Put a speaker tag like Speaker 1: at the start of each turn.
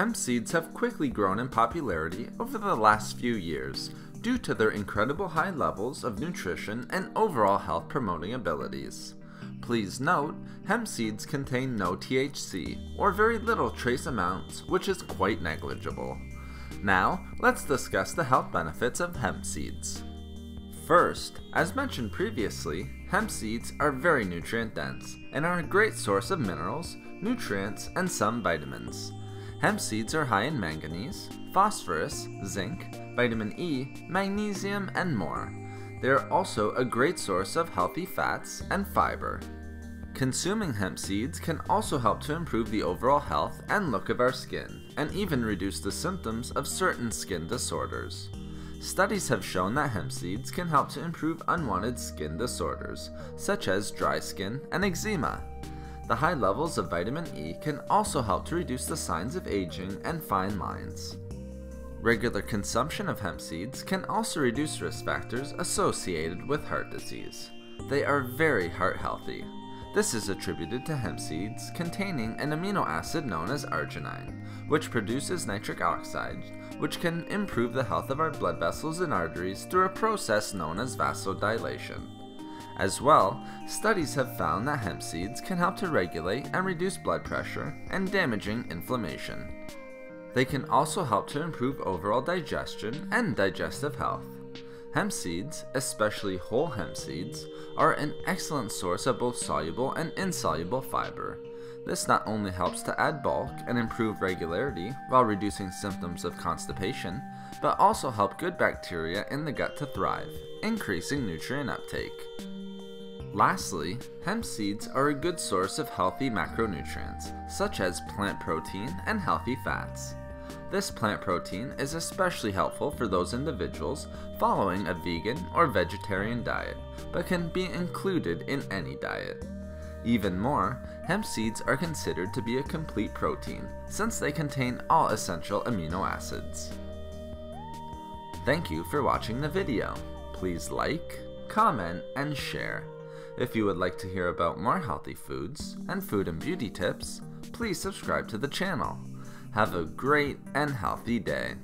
Speaker 1: hemp seeds have quickly grown in popularity over the last few years due to their incredible high levels of nutrition and overall health promoting abilities. Please note, hemp seeds contain no THC, or very little trace amounts, which is quite negligible. Now, let's discuss the health benefits of hemp seeds. First, as mentioned previously, hemp seeds are very nutrient dense and are a great source of minerals, nutrients, and some vitamins. Hemp seeds are high in manganese, phosphorus, zinc, vitamin E, magnesium, and more. They are also a great source of healthy fats and fiber. Consuming hemp seeds can also help to improve the overall health and look of our skin, and even reduce the symptoms of certain skin disorders. Studies have shown that hemp seeds can help to improve unwanted skin disorders, such as dry skin and eczema. The high levels of vitamin E can also help to reduce the signs of aging and fine lines. Regular consumption of hemp seeds can also reduce risk factors associated with heart disease. They are very heart healthy. This is attributed to hemp seeds containing an amino acid known as arginine, which produces nitric oxide, which can improve the health of our blood vessels and arteries through a process known as vasodilation. As well, studies have found that hemp seeds can help to regulate and reduce blood pressure and damaging inflammation. They can also help to improve overall digestion and digestive health. Hemp seeds, especially whole hemp seeds, are an excellent source of both soluble and insoluble fiber. This not only helps to add bulk and improve regularity while reducing symptoms of constipation, but also help good bacteria in the gut to thrive, increasing nutrient uptake. Lastly, hemp seeds are a good source of healthy macronutrients, such as plant protein and healthy fats. This plant protein is especially helpful for those individuals following a vegan or vegetarian diet, but can be included in any diet. Even more, hemp seeds are considered to be a complete protein, since they contain all essential amino acids. Thank you for watching the video. Please like, comment, and share. If you would like to hear about more healthy foods and food and beauty tips, please subscribe to the channel. Have a great and healthy day.